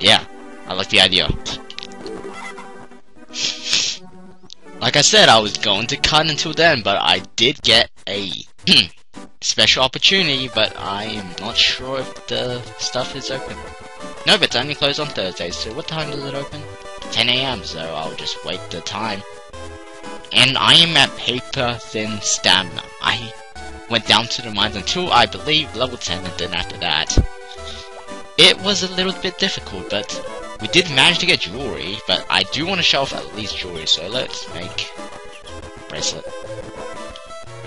yeah, I like the idea. Like I said, I was going to cut until then, but I did get a special opportunity, but I am not sure if the stuff is open. No, but it's only closed on Thursdays, so what time does it open? 10 a.m., so I'll just wait the time. And I am at paper thin stamina. I went down to the mines until I believe level 10, and then after that, it was a little bit difficult, but we did manage to get jewelry, but I do want to show off at least jewelry, so let's make bracelet.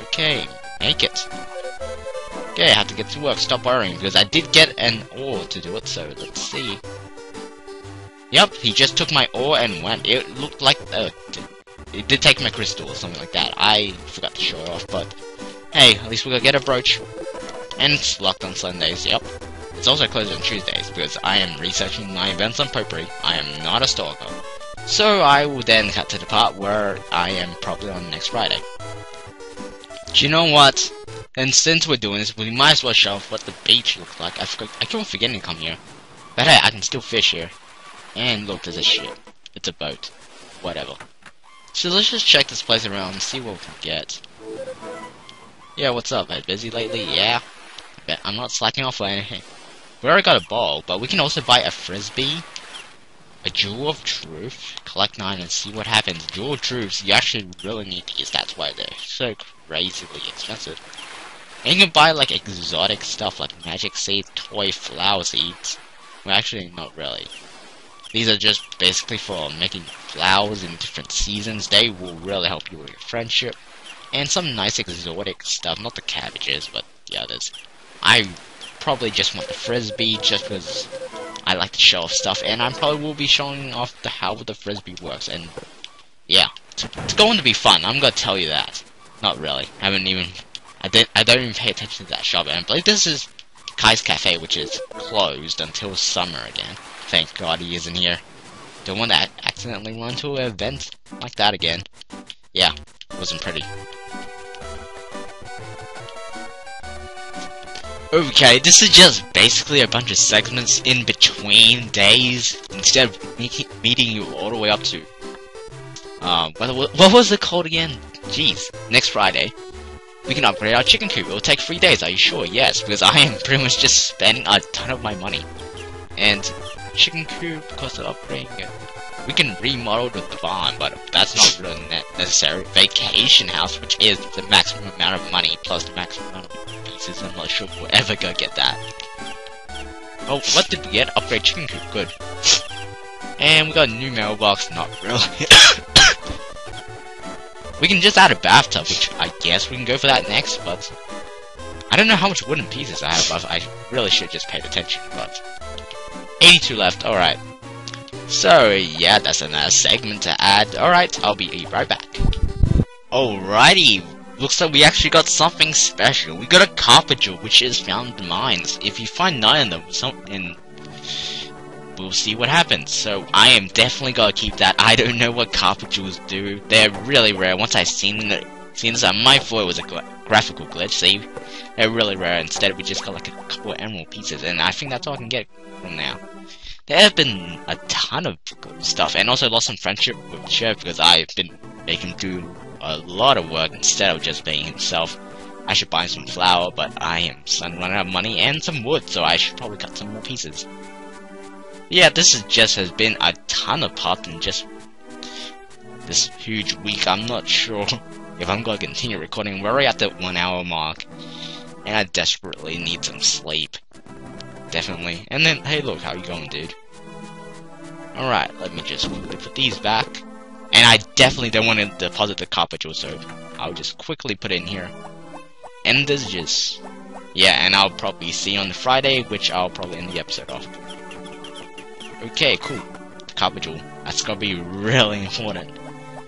Okay, make it. Okay, I have to get to work, stop worrying, because I did get an ore to do it, so let's see. Yep, he just took my ore and went. It looked like, uh, it did take my crystal or something like that. I forgot to show it off, but hey, at least we gotta get a brooch. And it's locked on Sundays, yep. It's also closed on Tuesdays because I am researching my events on Popuri. I am not a stalker. So I will then cut to the part where I am probably on next Friday. Do you know what? And since we're doing this, we might as well show off what the beach looks like. I, forgot, I keep forgetting to come here. But hey, I can still fish here. And look, there's a ship. It's a boat. Whatever. So let's just check this place around and see what we can get. Yeah, what's up? Are busy lately? Yeah. Bet I'm not slacking off or anything. We already got a ball, but we can also buy a frisbee, a jewel of truth, collect nine and see what happens. Jewel of truth, you actually really need these, that's why they're so crazily expensive. And you can buy like exotic stuff like magic seed, toy flower seeds. Well, actually, not really. These are just basically for making flowers in different seasons. They will really help you with your friendship. And some nice exotic stuff, not the cabbages, but the others. I probably just want the frisbee just because I like to show off stuff, and I probably will be showing off the how the frisbee works. And yeah, it's, going to be fun. I'm gonna tell you that. Not really. I haven't even. I didn't. I don't even pay attention to that shop. And I believe this is Kai's Cafe, which is closed until summer again. Thank God he isn't here. Don't want to accidentally run to an event like that again. Yeah, wasn't pretty. Okay, this is just basically a bunch of segments in between days instead of meeting you all the way up to. Um, what, what was it called again? Jeez, next Friday. We can upgrade our chicken coop. It will take three days, are you sure? Yes, because I am pretty much just spending a ton of my money. And chicken coop, cost of upgrading it. We can remodel the barn, but that's not really necessary. Vacation house, which is the maximum amount of money plus the maximum amount of pieces. I'm not sure we'll ever go get that. Oh, what did we get? Upgrade chicken coop. Good. And we got a new mailbox. Not really. we can just add a bathtub, which I guess we can go for that next, but... I don't know how much wooden pieces I have, but I really should just pay attention, but... 82 left, alright. So, yeah, that's another segment to add. Alright, I'll be right back. Alrighty, looks like we actually got something special. We got a jewel, which is found in mines. If you find nine of them, something, we'll see what happens. So I am definitely gonna keep that. I don't know what copper jewels do. They're really rare. Once I seen it, seen this, I might thought it was a graphical glitch. See, they're really rare. Instead, we just got like a couple emerald pieces, and I think that's all I can get from now. There have been a ton of stuff, and also lost some friendship with Jeff because I've been making do a lot of work instead of just being himself. I should buy some flour, but I am running out of money and some wood, so I should probably cut some more pieces. Yeah, this is just has been a ton of pop in just this huge week. I'm not sure if I'm going to continue recording. We're already at the one hour mark, and I desperately need some sleep. Definitely. And then, hey look, how you going, dude? Alright, let me just quickly put these back. And I definitely don't want to deposit the copper jewel, so I'll just quickly put it in here. And this is just... Yeah, and I'll probably see you on the Friday, which I'll probably end the episode off. Okay, cool. The copper jewel. That's gonna be really important.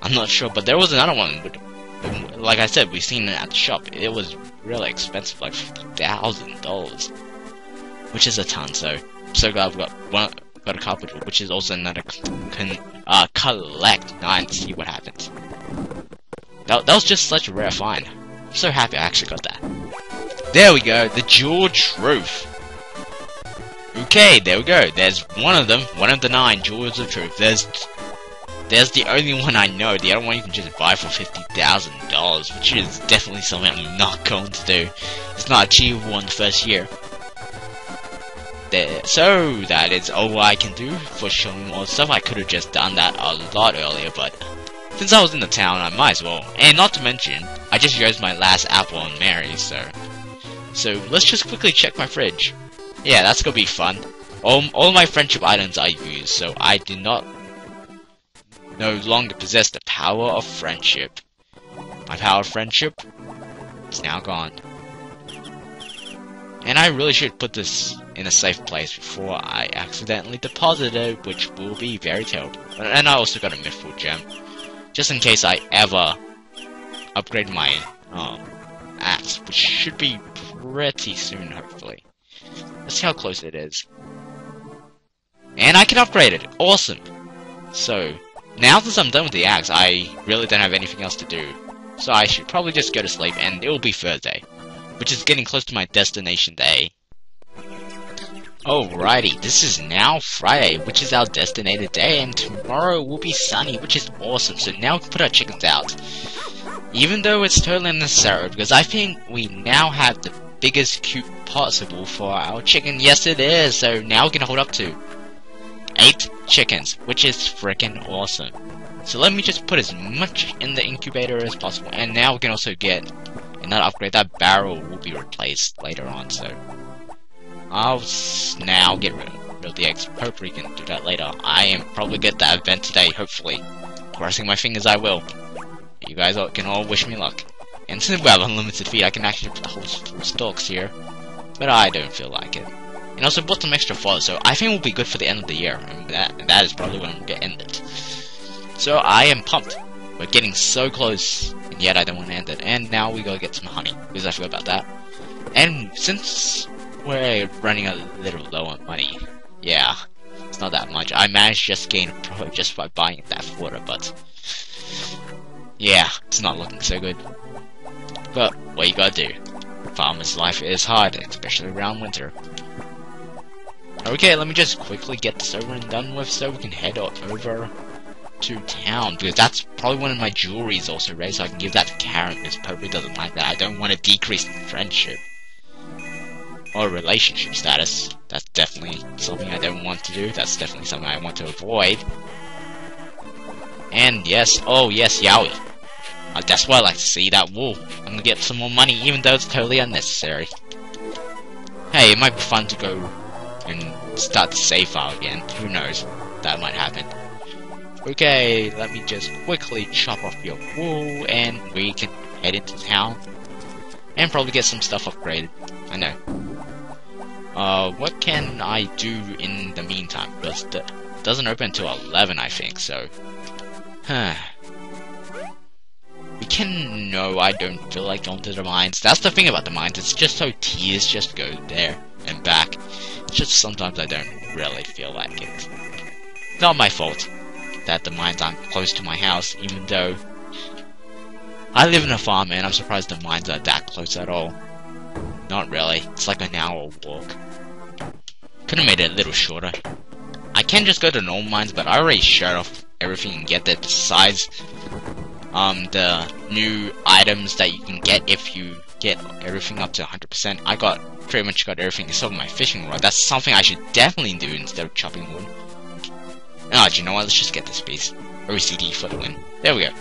I'm not sure, but there was another one. But, like I said, we've seen it at the shop. It was really expensive, like thousand dollars, which is a ton. So, I'm so glad we got one, got a copper which is also another con uh, collect nine to see what happens. That, that was just such a rare find. I'm so happy I actually got that. There we go, the Jewel Truth. Okay, there we go. There's one of them, one of the nine jewels of truth. There's there's the only one I know. The other one you can just buy for fifty thousand dollars, which is definitely something I'm not going to do. It's not achievable in the first year. There, so that is all I can do for showing more stuff. I could have just done that a lot earlier, but since I was in the town, I might as well. And not to mention, I just used my last apple on Mary, so so let's just quickly check my fridge. Yeah, that's gonna be fun. All, all my friendship items I use, so I do not no longer possess the power of friendship. My power of friendship is now gone. And I really should put this in a safe place before I accidentally deposit it, which will be very terrible. And I also got a Mythful Gem, just in case I ever upgrade my um, axe, which should be pretty soon, hopefully. Let's see how close it is. And I can upgrade it! Awesome! So, now since I'm done with the axe, I really don't have anything else to do. So I should probably just go to sleep, and it will be Thursday. Which is getting close to my destination day. Alrighty, this is now Friday, which is our designated day, and tomorrow will be sunny, which is awesome. So now we can put our chickens out. Even though it's totally unnecessary, because I think we now have the biggest coop possible for our chicken. Yes, it is. So now we can hold up to eight chickens, which is freaking awesome. So let me just put as much in the incubator as possible. And now we can also get another upgrade. That barrel will be replaced later on, so... I'll now get rid of the eggs. Hopefully we can do that later. I am probably get that event today, hopefully. Crossing my fingers I will. You guys all, can all wish me luck. And since we have unlimited feed, I can actually put the whole stalks here. But I don't feel like it. And also bought some extra fodder, so I think it will be good for the end of the year. And that, that is probably when I'm going to end it. So I am pumped. We're getting so close, and yet I don't want to end it. And now we gotta get some honey, because I forgot about that. And since we're running a little low on money, yeah, it's not that much. I managed just gain a profit just by buying that water, but yeah, it's not looking so good. But what you gotta do? Farmer's life is hard, especially around winter. Okay, let me just quickly get this over and done with so we can head over to town, because that's probably one of my jewelries also, right? So I can give that to Karen, because Poppy doesn't like that. I don't want to decrease friendship. Or relationship status. That's definitely something I don't want to do. That's definitely something I want to avoid. And yes, oh yes, Yowie. Uh, that's what I like to see, that wool. I'm gonna get some more money, even though it's totally unnecessary. Hey, it might be fun to go and start the save file again. Who knows? That might happen. Okay, let me just quickly chop off your wool, and we can head into town. And probably get some stuff upgraded. I know. Uh, what can I do in the meantime? Because it doesn't open until 11, I think, so... Huh. We can... No, I don't feel like going to the mines. That's the thing about the mines. It's just so tears just go there and back. It's just sometimes I don't really feel like it. Not my fault that the mines aren't close to my house, even though I live in a farm and I'm surprised the mines are that close at all. Not really. It's like an hour walk. Could have made it a little shorter. I can just go to normal mines, but I already shut off everything and get that besides um, the new items that you can get if you get everything up to 100%. I got pretty much got everything except my fishing rod. That's something I should definitely do instead of chopping wood. Oh, do you know what? Let's just get this piece. OCD for the win. There we go.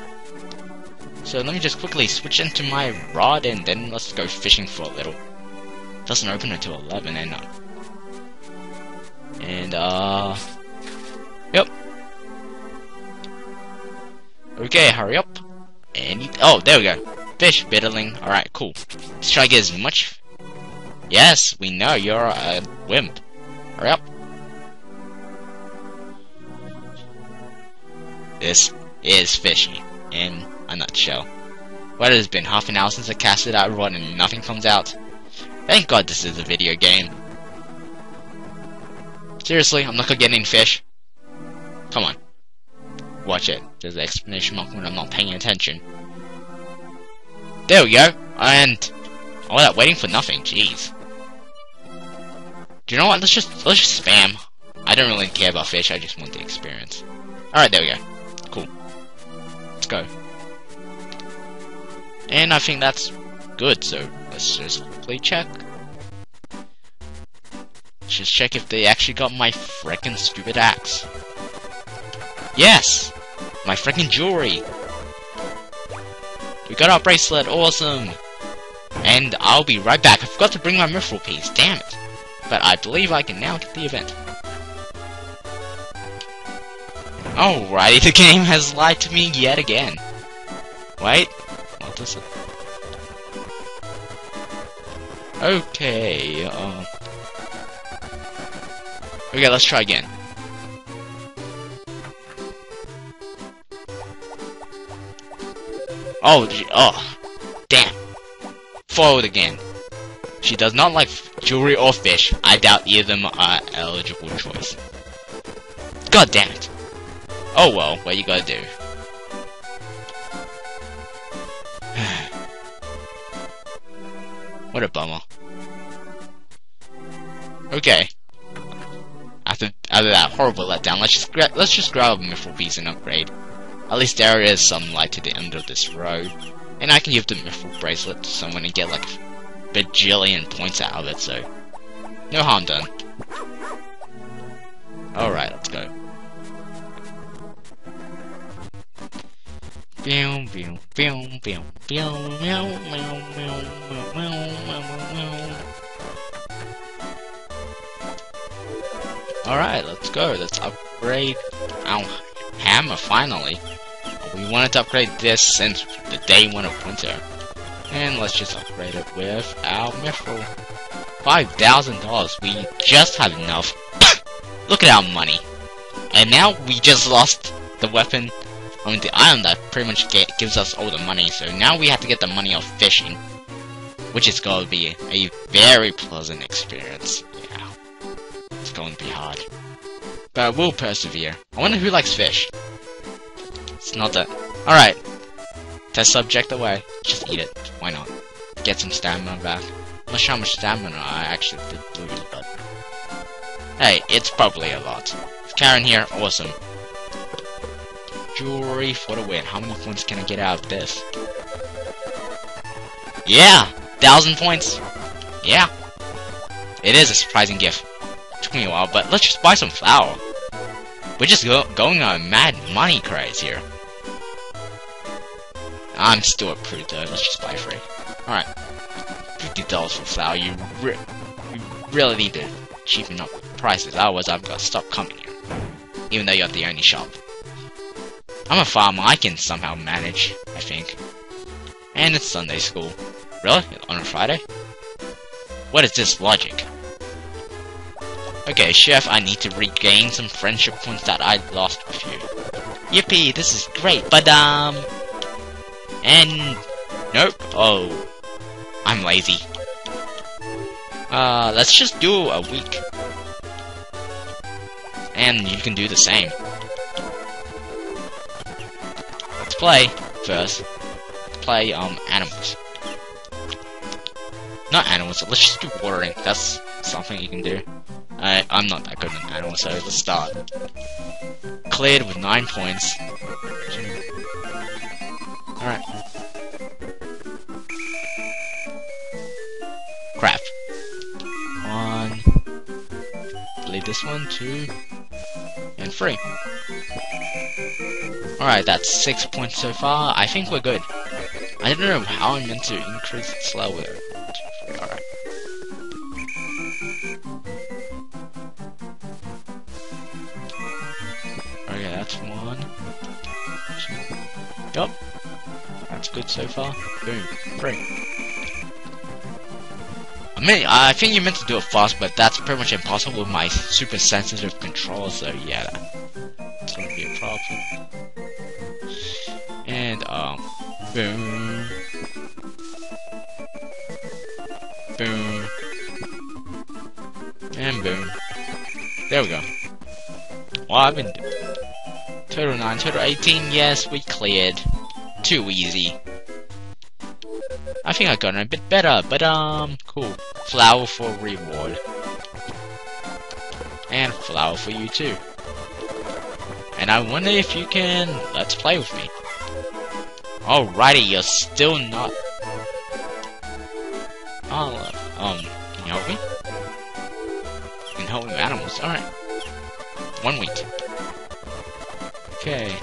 So let me just quickly switch into my rod and then let's go fishing for a little. Doesn't open until 11 and uh, and uh yep Okay, hurry up. And. Oh, there we go. Fish, bitterling. Alright, cool. Let's try to get as much. Yes, we know you're a wimp. Hurry up. This is fishing in a nutshell. What has been half an hour since I casted out rod and nothing comes out. Thank god this is a video game. Seriously, I'm not gonna get any fish. Come on. Watch it. There's an explanation mark when I'm not paying attention. There we go. And all that waiting for nothing. Jeez. Do you know what? Let's just let's just spam. I don't really care about fish. I just want the experience. All right, there we go. Go. And I think that's good. So let's just quickly check. Let's just check if they actually got my freaking stupid axe. Yes, my freaking jewelry. We got our bracelet. Awesome. And I'll be right back. I forgot to bring my mithril piece. Damn it. But I believe I can now get the event. Alrighty, the game has lied to me yet again. Wait, what is it? Okay, uh... Okay, let's try again. Oh, oh, damn. Forward again. She does not like jewelry or fish. I doubt either of them are eligible choice. God damn it. Oh well, what you gotta do? what a bummer. Okay. After after that horrible letdown, let's just let's just grab a mithril piece and upgrade. At least there is some light at the end of this road. And I can give the mithril bracelet to someone and get like a bajillion points out of it, so no harm done. Alright, let's go. Alright, let's go. Let's upgrade our hammer finally. We wanted to upgrade this since the day one of winter. And let's just upgrade it with our mithril. $5,000. We just had enough. Look at our money. And now we just lost the weapon I mean, the island that pretty much get, gives us all the money, so now we have to get the money off fishing. Which is going to be a very pleasant experience. Yeah. It's going to be hard. But we'll persevere. I wonder who likes fish. It's not that... Alright. Test subject away. Just eat it. Why not? Get some stamina back. I'm not sure how much stamina I actually did lose, but... Hey, it's probably a lot. Karen here, awesome jewelry for the win. How many points can I get out of this? Yeah! Thousand points! Yeah! It is a surprising gift. Took me a while, but let's just buy some flour. We're just go going on mad money craze here. I'm still a pretty good. Let's just buy free. Alright. $50 for flour. You, re you really need to cheapen up prices. Otherwise, I've got to stop coming here. Even though you're the only shop. I'm a farmer, I can somehow manage, I think. And it's Sunday school. Really? On a Friday? What is this logic? Okay, Jeff, I need to regain some friendship points that I lost with you. Yippee, this is great, but, um... And... Nope. Oh. I'm lazy. Uh, let's just do a week. And you can do the same. Play first. Play um animals. Not animals. Let's just do watering. That's something you can do. I I'm not that good at animals, so let's start. Cleared with nine points. Alright. Crap. One. Delete this one, two, and three. Alright, that's six points so far. I think we're good. I don't know how I'm meant to increase it slower. Alright. Okay, that's one. Yup. That's good so far. Boom. Three. I mean, I think you meant to do it fast, but that's pretty much impossible with my super sensitive controls, so yeah, that's gonna be a problem. And, um, boom. Boom. And boom. There we go. Well, I've been... Total 9, total 18, yes, we cleared. Too easy. I think I got it a bit better, but, um, cool. Flower for reward. And flower for you too. And I wonder if you can let's play with me. Alrighty, you're still not. Oh, um, can you help me? You can help me with animals. Alright. One week. Okay.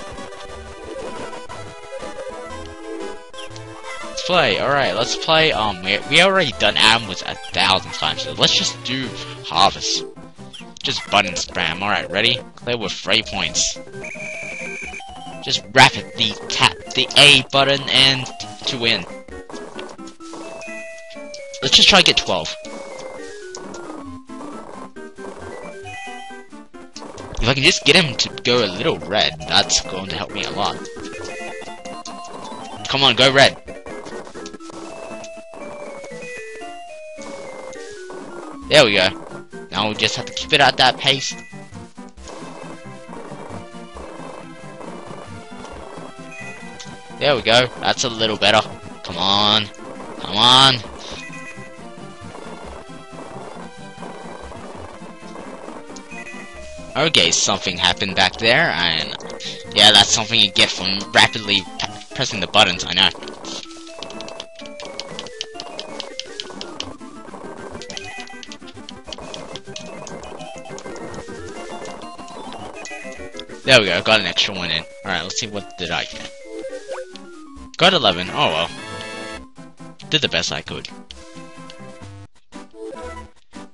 Let's play. Alright, let's play. Um, we, we already done animals a thousand times, so let's just do harvest. Just button spam. Alright, ready? Clear with three points. Just rapidly tap the A button and to win. Let's just try to get 12. If I can just get him to go a little red, that's going to help me a lot. Come on, go red. There we go. Now we just have to keep it at that pace. There we go. That's a little better. Come on. Come on. Okay, something happened back there, and yeah, that's something you get from rapidly pressing the buttons, I know. There we go, got an extra one in. Alright, let's see what did I get. Got 11, oh well. Did the best I could.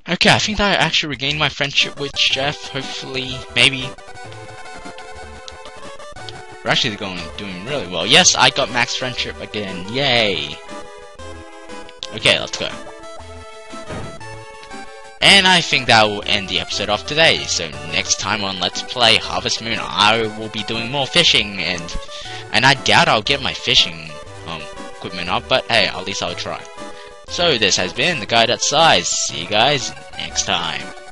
Okay, I think I actually regained my friendship with Jeff, hopefully, maybe. We're actually going doing really well. Yes, I got max friendship again, yay! Okay, let's go. And I think that will end the episode of today. So next time on Let's Play Harvest Moon, I will be doing more fishing, and and I doubt I'll get my fishing um, equipment up, but hey, at least I'll try. So this has been the GuyThatSighs. See you guys next time.